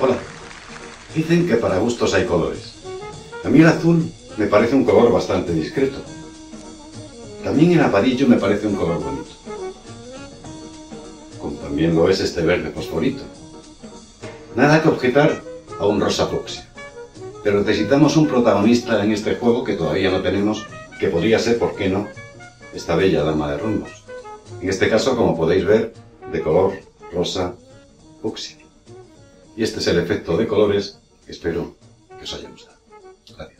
Hola. Dicen que para gustos hay colores. A mí el azul me parece un color bastante discreto. También el amarillo me parece un color bonito. Como también lo es este verde fosforito. Nada que objetar a un rosa fucsia. Pero necesitamos un protagonista en este juego que todavía no tenemos, que podría ser, ¿por qué no?, esta bella dama de rumbos. En este caso, como podéis ver, de color rosa fucsia. Y este es el efecto de colores espero que os haya gustado. Gracias.